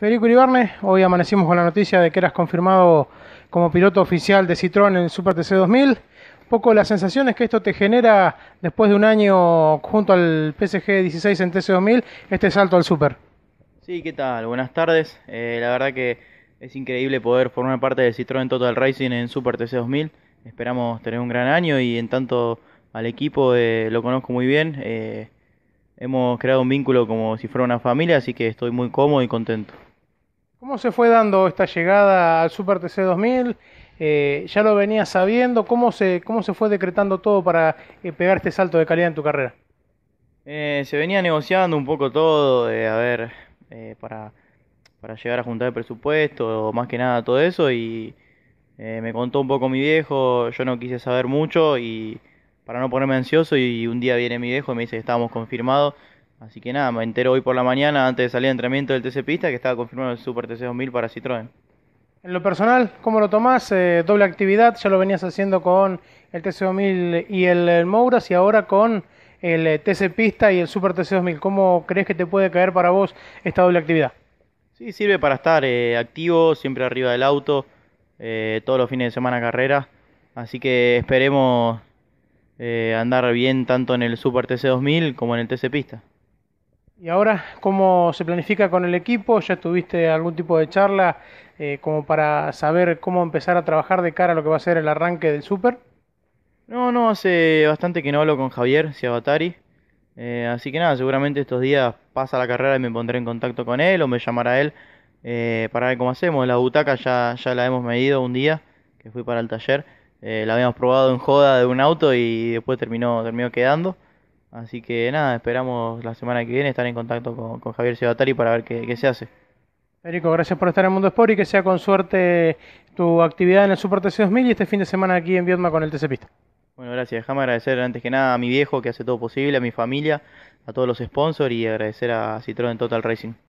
Federico Iribarne, hoy amanecimos con la noticia de que eras confirmado como piloto oficial de Citroën en Super TC 2000. Un poco las sensaciones que esto te genera después de un año junto al PSG 16 en TC 2000, este salto al Super. Sí, ¿qué tal? Buenas tardes. Eh, la verdad que es increíble poder formar parte de Citroën Total Racing en Super TC 2000. Esperamos tener un gran año y en tanto al equipo eh, lo conozco muy bien. Eh, hemos creado un vínculo como si fuera una familia, así que estoy muy cómodo y contento. ¿Cómo se fue dando esta llegada al Super TC 2000? Eh, ¿Ya lo venías sabiendo? ¿Cómo se, cómo se fue decretando todo para eh, pegar este salto de calidad en tu carrera? Eh, se venía negociando un poco todo, a ver, para, para llegar a juntar el presupuesto, más que nada todo eso, y me contó un poco mi viejo, yo no quise saber mucho, y para no ponerme ansioso, y un día viene mi viejo y me dice que estábamos confirmados, Así que nada, me entero hoy por la mañana antes de salir al entrenamiento del TC Pista que estaba confirmado el Super TC 2000 para Citroën. En lo personal, ¿cómo lo tomás? Eh, doble actividad, ya lo venías haciendo con el TC 2000 y el, Mouras y ahora con el eh, TC Pista y el Super TC 2000. ¿Cómo crees que te puede caer para vos esta doble actividad? Sí, sirve para estar eh, activo, siempre arriba del auto, todos los fines de semana carrera. Así que esperemos andar bien tanto en el Super TC 2000 como en el TC Pista. ¿Y ahora cómo se planifica con el equipo? ¿Ya tuviste algún tipo de charla eh, como para saber cómo empezar a trabajar de cara a lo que va a ser el arranque del Super? No, no, hace bastante que no hablo con Javier Ciabatari. Eh, así que nada, seguramente estos días pasa la carrera y me pondré en contacto con él o me llamará él eh, para ver cómo hacemos. La butaca ya, ya la hemos medido un día, que fui para el taller. la habíamos probado en joda de un auto y después terminó, terminó quedando. Así que nada, esperamos la semana que viene estar en contacto con, Javier Cibatari para ver qué, se hace. Federico, gracias por estar en Mundo Sport y que sea con suerte tu actividad en el Super TC 2000 y este fin de semana aquí en Viedma con el TC Pista. Bueno, gracias. Déjame agradecer antes que nada a mi viejo que hace todo posible, a mi familia, a todos los sponsors y agradecer a Citroën Total Racing.